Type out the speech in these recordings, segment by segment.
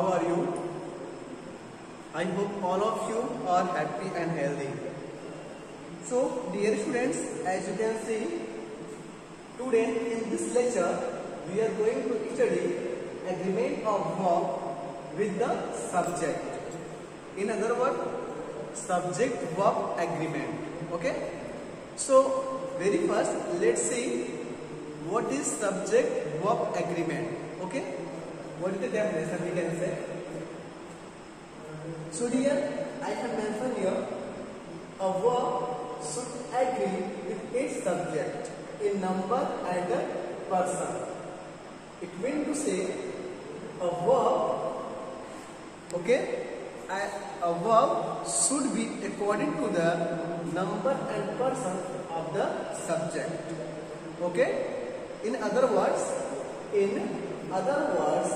how are you? I hope all of you are happy and healthy. So, dear students, as you can see, today in this lecture, we are going to study agreement of verb with the subject. In other words, subject verb agreement. Okay? So, very first, let's see what is subject verb agreement. Okay? What is the definition we can say? So here I have mentioned here a verb should agree with its subject in number and person. It means to say a verb, okay, a verb should be according to the number and person of the subject. Okay. In other words, in other words,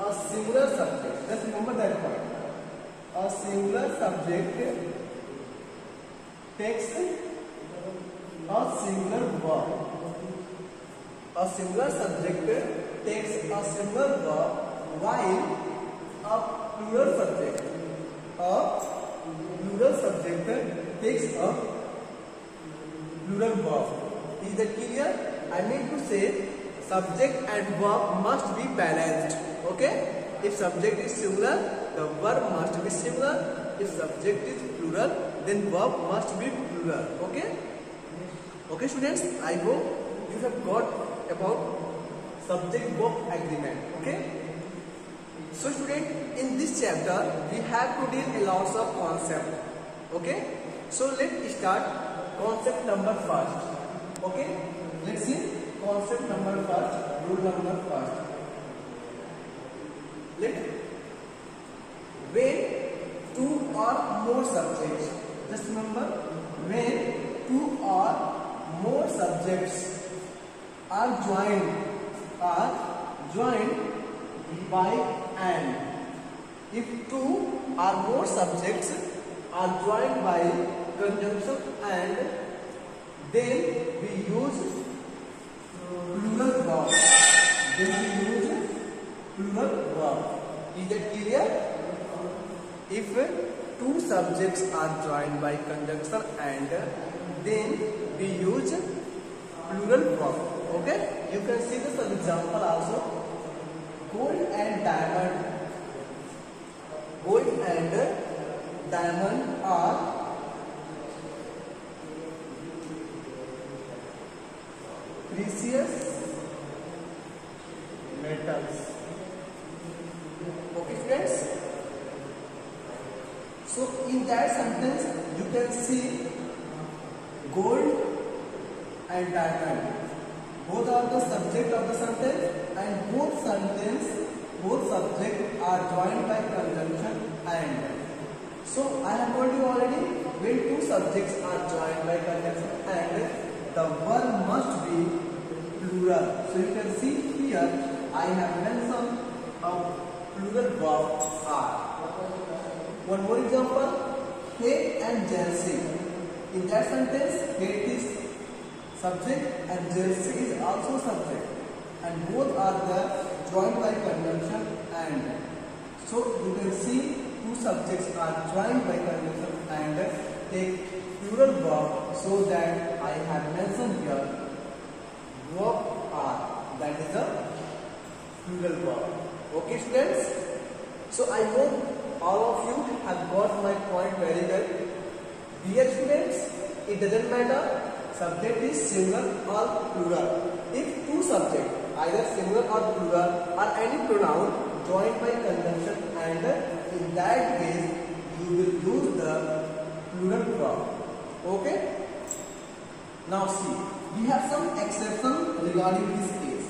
a singular subject. Just remember that point. A singular subject takes a singular verb. A singular subject takes a singular verb while a plural subject, a plural subject takes a plural verb. Is that clear? I mean to say subject and verb must be balanced. Okay? If subject is singular, the verb must be singular. If subject is plural, then verb must be plural. Okay? Okay students, I hope you have got about subject verb agreement. Okay? So student, in this chapter, we have to deal a lots of concept. Okay? So let's start concept number first. Okay? Let's see concept number first, rule number first. Let when two or more subjects, just remember when two or more subjects are joined are joined by and if two or more subjects are joined by conjunction and then we use plural verb then we use plural verb is that clear? If two subjects are joined by conjunction and uh, then we use plural verb okay? You can see this as example also. Gold and diamond. Gold and diamond are precious metals okay friends so in that sentence you can see gold and diamond both are the subject of the sentence and both sentence both subject are joined by conjunction and so i have told you already when two subjects are joined by conjunction and the verb must be plural so you can see here i have mentioned a plural verb are. One more example hate and jealousy. In that sentence hate is subject and jealousy is also subject. And both are the joined by conjunction and. So you can see two subjects are joined by conjunction and take plural verb. So that I have mentioned here verb are that is a plural verb okay students so I hope all of you have got my point very well dear students it doesn't matter subject is singular or plural. If two subjects, either singular or plural, or any pronoun joined by conjunction and in that case you will use the plural verb. Okay? Now see, we have some exception regarding this case.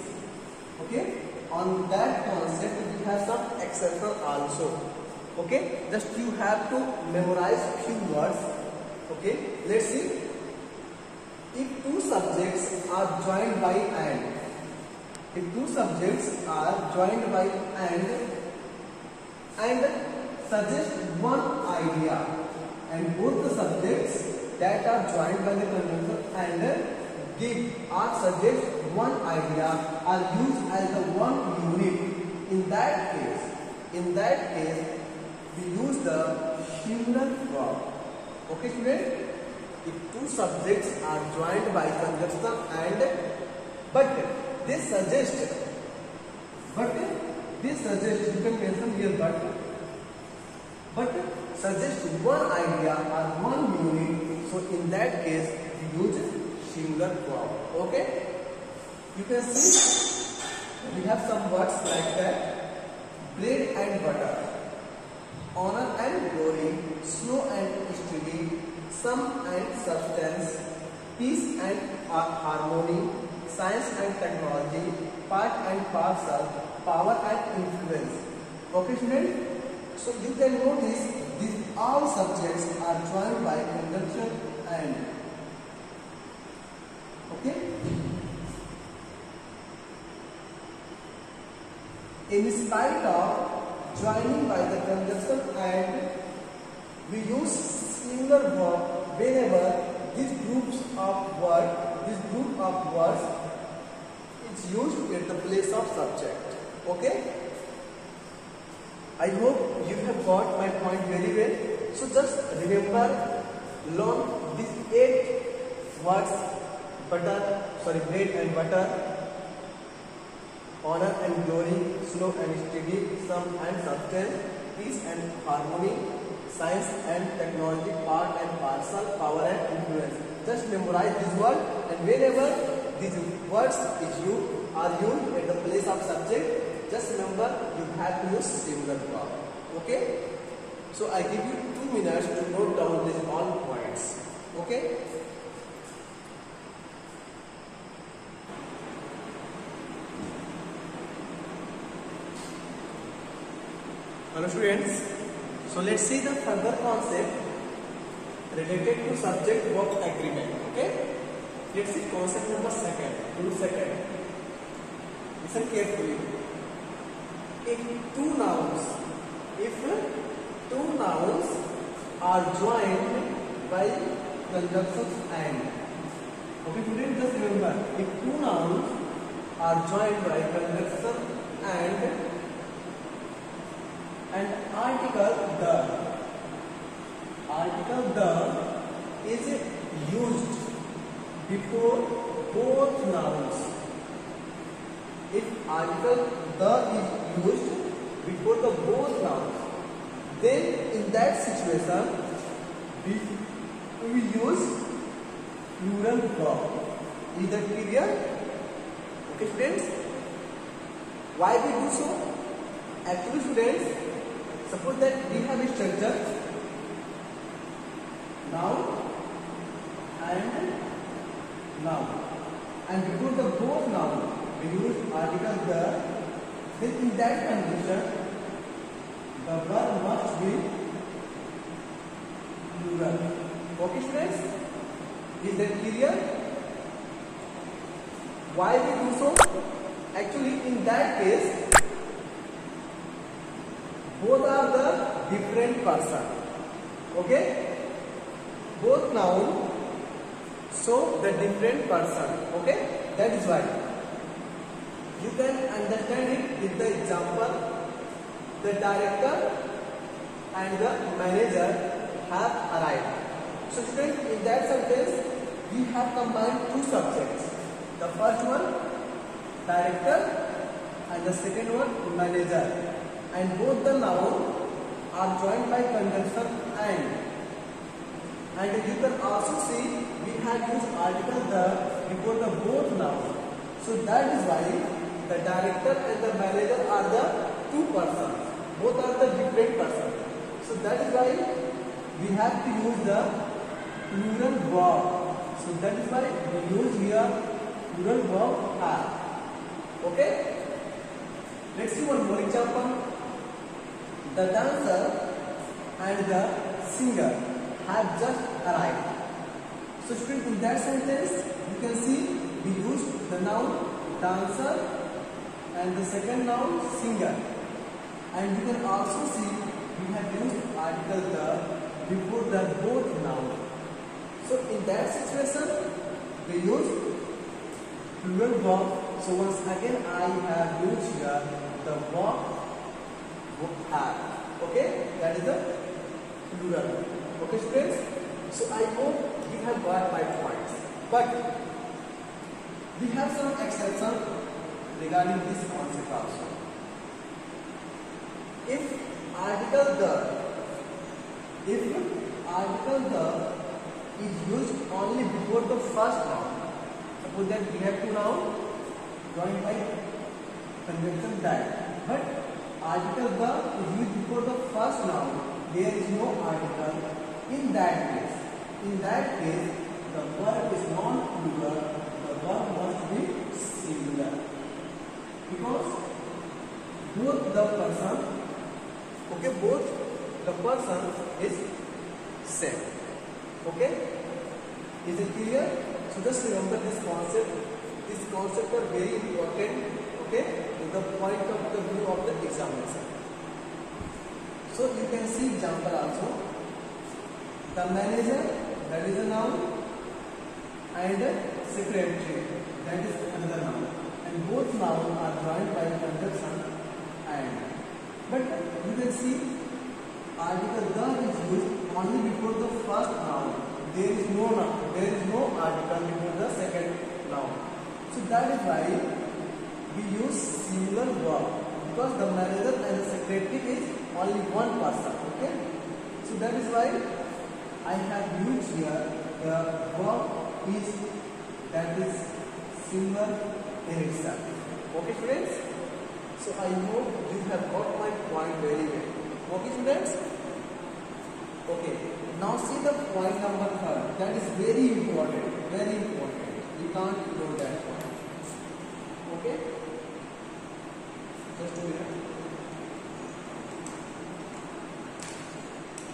Okay? On that concept we have some exception also. Okay? Just you have to memorize few words. Okay? Let's see if two subjects are joined by and if two subjects are joined by and and suggest one idea and both the subjects that are joined by the conjunction and give or suggest one idea are used as the one unit in that case In that case, we use the singular verb. Okay, student? If two subjects are joined by conjunction and but they suggest but this suggests you can mention here but but suggest one idea or one unit so in that case we use singular verb okay? You can see we have some words like that. Bread and butter. Honor and glory Snow and steady sum and substance peace and harmony science and technology part and parcel power and influence. Okay so you can notice these all subjects are joined by conjunction and. Okay? In spite of joining by the conjunction and, we use singular verb whenever these groups of words, this group of words is used at the place of subject. Okay? I hope you have got my point very well. So just remember, learn these eight words, butter, sorry, bread and butter, honor and glory, slow and steady, sum and substance, peace and harmony, science and technology, part and parcel, power and influence. Just memorize this word and whenever these words is you are used at the place of subject, just remember you have to use singular verb. Okay? So I give you two minutes to note down these all points. Okay? Hello students. So let's see the further concept related to subject verb agreement. Okay? Let's see concept number second. Two second. Listen carefully if two nouns, if two nouns are joined by conjunctions and. Okay, students, just remember, if two nouns are joined by conjunction and article the article the is used before both nouns if article the is used before the both nouns. Then in that situation, we, we use plural verb. Is that clear? Okay students? Why we do so? Actually students, suppose that we have a structure now and now and before the both now, we use article the then in that condition, the verb must be plural. Okay, students? Is that clear? Why we do so? Actually, in that case, both are the different person. Okay? Both noun so the different person. Okay? That is why. You can understand it with the example. The director and the manager have arrived. So students, in that sentence, we have combined two subjects. The first one, director and the second one, manager. And both the noun are joined by conjunction and. And you can also see we have used article the before the both nouns. So that is why the director and the manager are the two persons. Both are the different persons. So that is why we have to use the plural verb. So that is why we use here plural verb have. Okay? Let's see one more example. The dancer and the singer have just arrived. So students in that sentence you can see we use the noun dancer and the second noun singer. And you can also see we have used article the before the both noun. So in that situation we use plural verb. So once again I have used here the verb have. Okay, that is the plural. Okay, students. So I hope we have got my points. But we have some exception regarding this concept also. If article the, if article the is used only before the first noun, suppose that we have two noun joined by conjunction that, but article the is used before the first noun, there is no article. In that case, in that case, the verb is non-plural. The verb must be singular because both the person, okay, both the person is same. Okay, is it clear? So just remember this concept. This concept are very important. Okay, the point of the view of the examination. So you can see example also. The manager, that is a noun, and secretary, that is another noun. And both nouns are joined by conjunction and. But you can see article the is used only before the first noun. There is no noun, there is no article before the second noun. So that is why we use singular verb because the manager and the secretary is only one person. Okay, so that is why I have used here the verb is that is singular in itself. Okay, friends So I hope you have got my point very well. Okay, students. Okay. Now see the point number third. That is very important. Very important. You can't ignore that point. Okay. Just.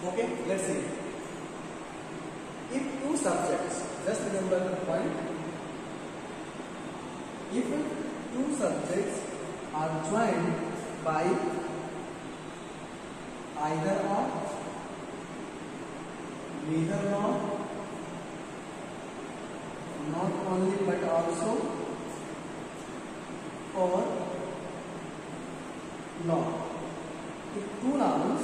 Okay, let's see. If two subjects, just remember the point. If two subjects are joined by either or, neither nor, not only but also, or not. If two nouns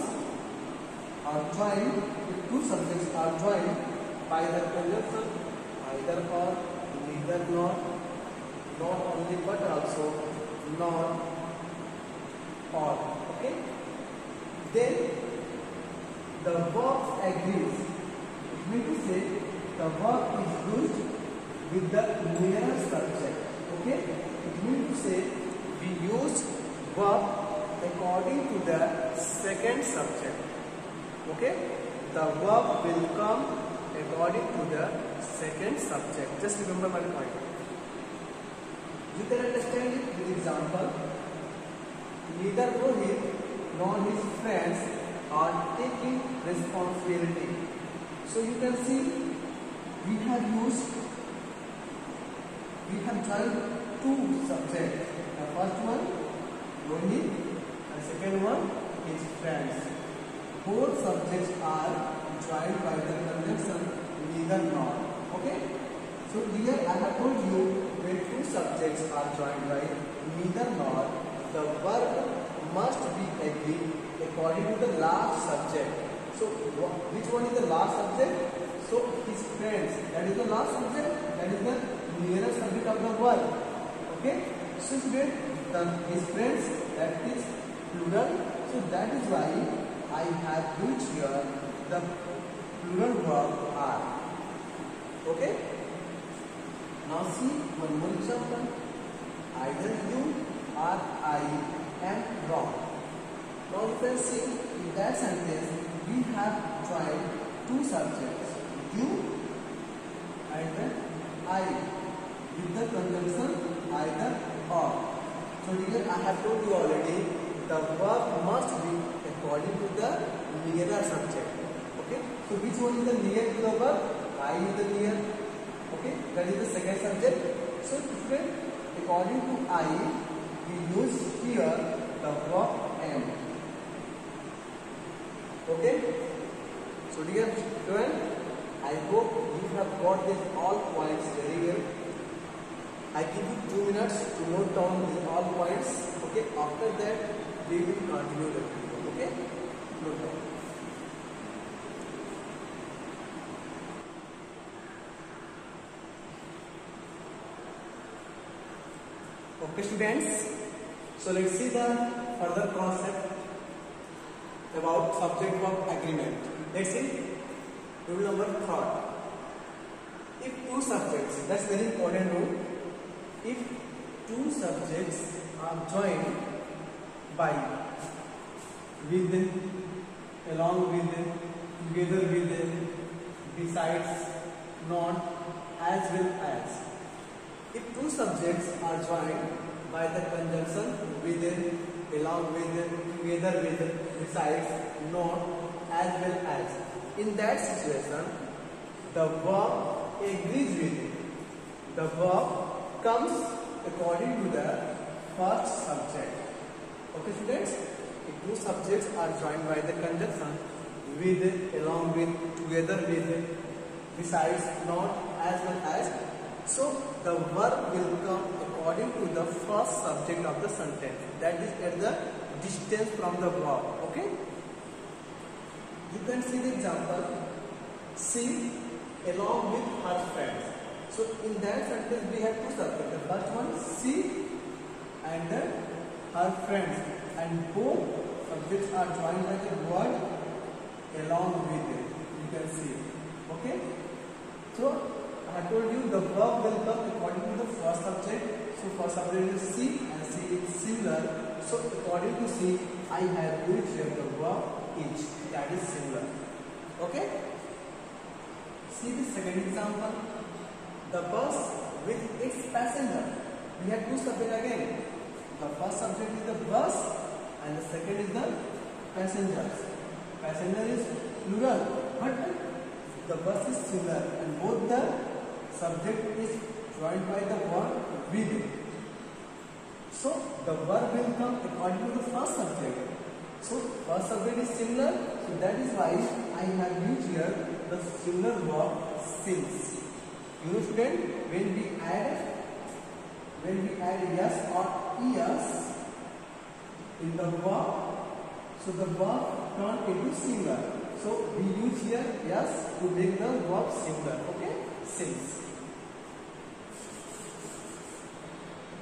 are joined, if two subjects are joined by the conjunction either or, neither nor, not only but also, not or. Okay? Then the verb agrees. It means to say the verb is used with the nearer subject. Okay? It means to say we use verb according to the second subject. Okay? The verb will come according to the second subject. Just remember my point. You can understand it with example. Neither Rohit nor his friends are taking responsibility. So you can see we have used, we have joined two subjects. The first one, Rohit, and second one, his friends. Both subjects are joined by the conjunction neither nor. Okay? So here I have told you when two subjects are joined by neither nor, the verb must be agreed according to the last subject. So which one is the last subject? So his friends, that is the last subject, that is the nearest subject of the verb. Okay? So student, the, his friends, that is plural. So that is why I have used here the plural verb are. Okay? Now see one more example. Either you or I am wrong. Now you can see in that sentence we have joined two subjects, you and then I with the conjunction either or. So here I have told you already the verb must be according to the nearer subject. Okay. So which one is the near to the verb? I is the near. Okay. That is the second subject. So student, according to I, we use here the verb am. Okay. So dear student, I hope you have got these all points very well. I give you two minutes to note down these all points. Okay. After that, we will continue the video. Okay, note down. Okay, students. So let's see the further concept about subject verb agreement. Let's see. Rule number third. If two subjects, that's very important rule. If two subjects are joined by with, along with, together with, besides, not, as well as. If two subjects are joined by the conjunction within, along with, together with, besides, not, as well as. In that situation, the verb agrees with it. The verb comes according to the first subject. Okay, students? If two subjects are joined by the conjunction with, along with, together with, besides, not, as well as, so the verb will come according to the first subject of the sentence. That is at the distance from the verb. Okay? You can see the example. She along with her friends. So in that sentence we have two subjects. The first one she and her friends. And both subjects are joined by the word along with it. You can see. Okay? So I told you the verb will come according to the first subject. So subject is C and C is similar. So according to C, I have here the verb each. That is similar. Okay? See the second example. The bus with its passenger. We have two subjects again. The first subject is the bus and the second is the passengers. Passenger is plural, but the bus is singular and both the subject is joined by the word with. So the verb will come according to the first subject. So first subject is similar, so that is why I have used here the similar verb since. You know student, when we add when we add yes or es in the verb, so the verb turn into singular. So we use here yes to make the verb singular. Okay, since.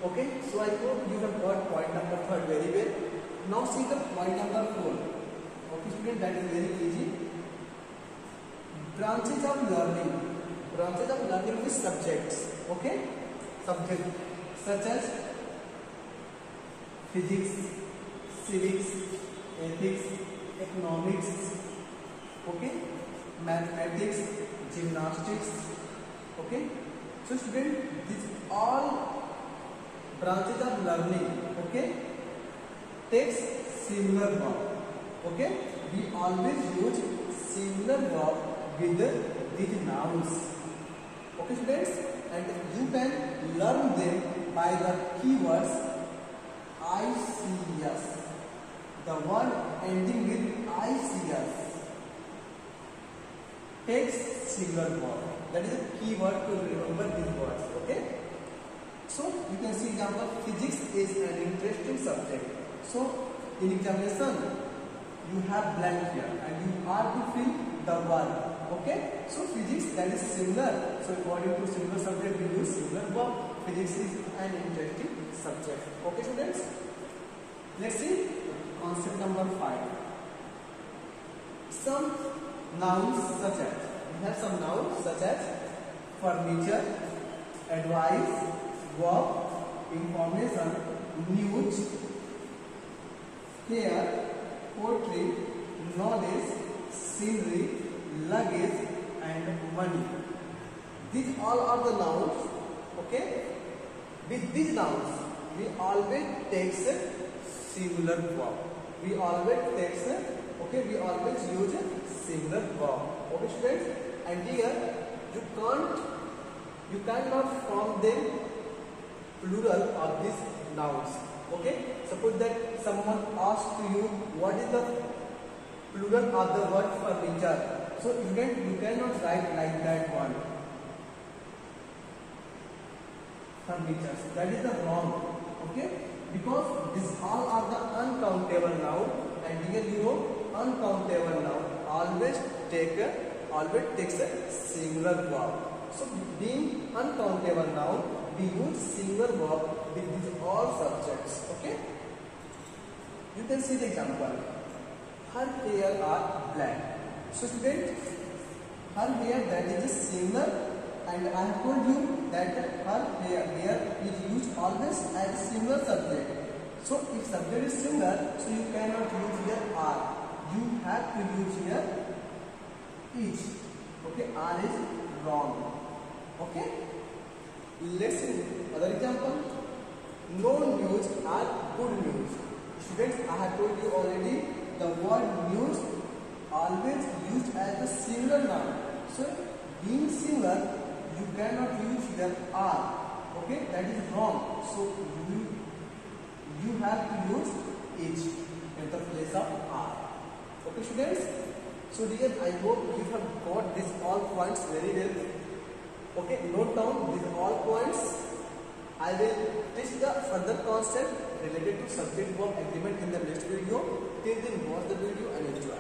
Okay, so I hope you have got point number third very well. Now see the point number four. Okay, student, that is very easy. Branches of learning. Branches of learning with subjects. Okay, subject such as physics, civics, ethics, economics. Okay, mathematics, gymnastics. Okay, so student, these all branches of learning okay? Takes similar verb okay? We always use similar verb with these nouns okay students? And you can learn them by the keywords ICS the word ending with ICS takes similar verb that is a keyword to remember these words okay so you can see example physics is an interesting subject. So in examination you have blank here and you are to fill the one. Okay. So physics that is similar. So according to similar subject we use similar verb. Physics is an interesting subject. Okay students. Let's see concept number five. Some nouns such as we have some nouns such as furniture, advice, work, information, news, hair, poetry, knowledge, scenery, luggage and money. These all are the nouns. Okay. With these nouns, we always takes a singular verb. We always takes a, okay, we always use a singular verb. Okay students? And here you can't, you cannot form them plural of these nouns. Okay? Suppose that someone asks to you what is the plural of the word furniture. So you can you cannot write like that one. Furniture. That is the wrong. Okay? Because these all are the uncountable noun and here you know uncountable noun always take a, always takes a singular verb. So being uncountable noun, we use singular verb with these all subjects. Okay. You can see the example. Her hair are black. So student, her hair that is a singular and I have told you that her hair here is used always as a singular subject. So if subject is singular, so you cannot use here are. You have to use here is. Okay, are is wrong. Okay. Let's see other example. No news are good news. Students, I have told you already the word news always used as a singular noun. So being singular, you cannot use here are. Okay, that is wrong. So you you have to use is in the place of are. Okay, students. So dear, I hope you have got these all points very well. Okay, note down these all points. I will teach the further concept related to subject verb agreement in the next video. Till then, watch the video and enjoy.